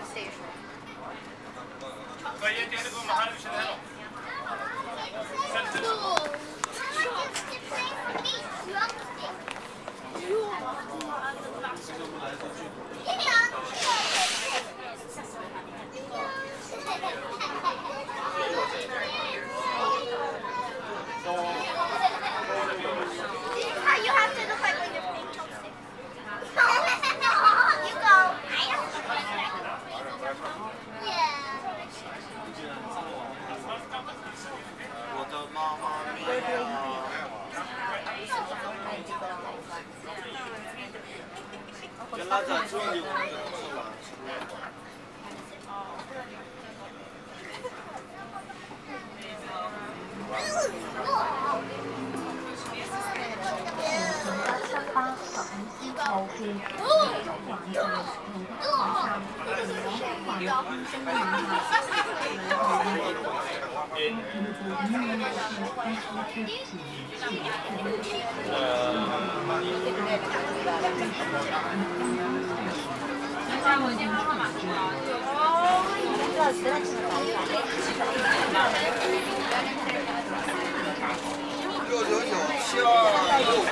station. 凌晨七班十五号铺，晚睡。六九九七二六。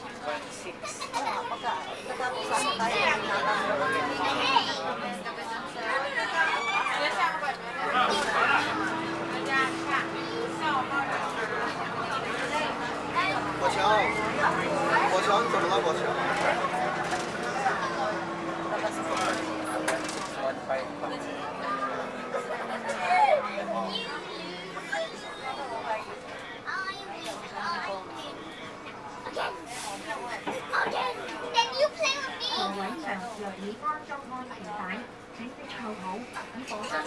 火强，火强，你怎么了，火强。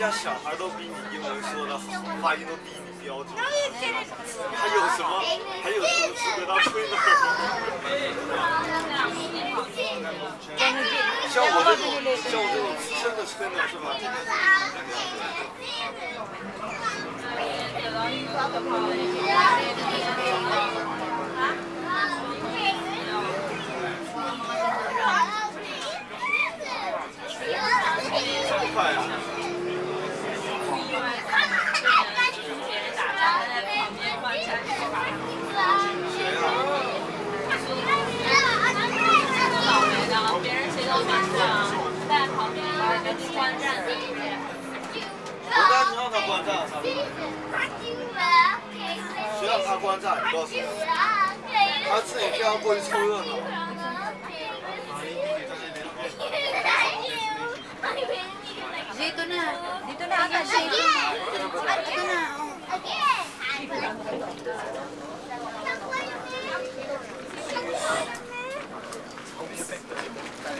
家小孩都比你英文说得好，发音都比你标准，还有什么还有什么资格他吹的？像我这种像我这种真的吹的是吧？谁让他关站？你告诉我，他自己非要过去凑热闹。Dito na, dito na ata siya. Dito na. Again! oh.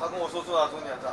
他跟我说，坐到终点站。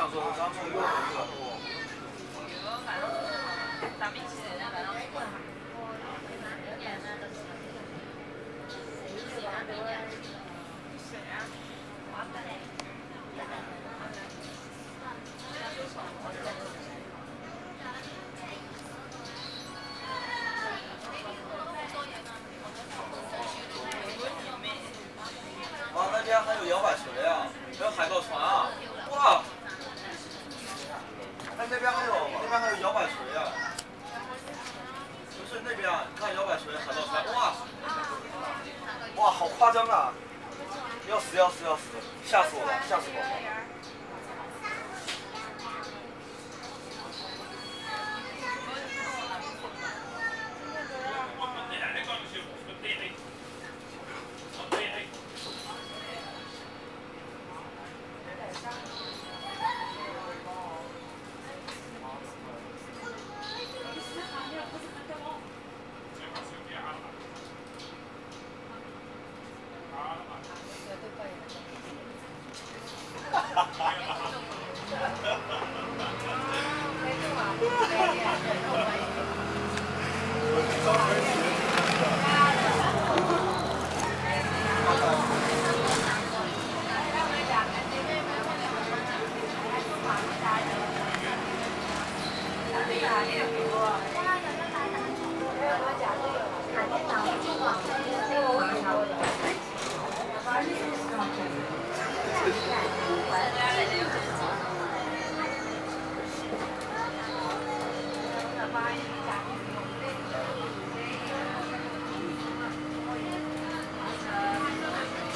上次，上次一个，一个我买点那个，你去买点那个，谁啊？华好夸张啊！要死要死要死！吓死我了，吓死我了！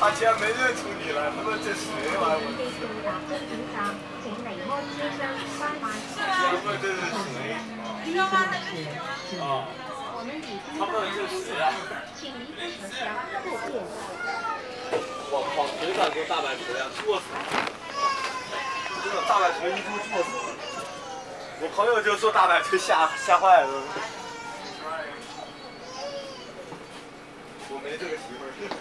大家没认出你来，他说这是谁嘛？他们这是谁？啊！他们就是谁？我靠，谁敢坐大摆锤呀？坐死！真的，大摆锤一坐坐死。我朋友就坐大摆锤吓吓坏了。我没这个媳妇儿。